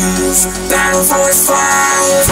Battle for five.